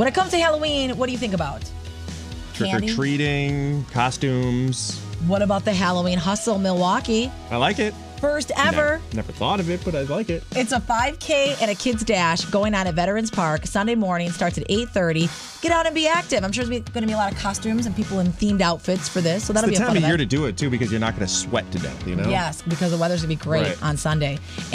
When it comes to Halloween, what do you think about? Trick or treating, costumes. What about the Halloween Hustle Milwaukee? I like it. First ever. Never, never thought of it, but I like it. It's a 5K and a kids dash going on at Veterans Park Sunday morning. Starts at 8:30. Get out and be active. I'm sure there's going to be a lot of costumes and people in themed outfits for this, so that'll it's be the a time fun of year to do it too because you're not going to sweat to death. You know. Yes, because the weather's going to be great Right. on Sunday. And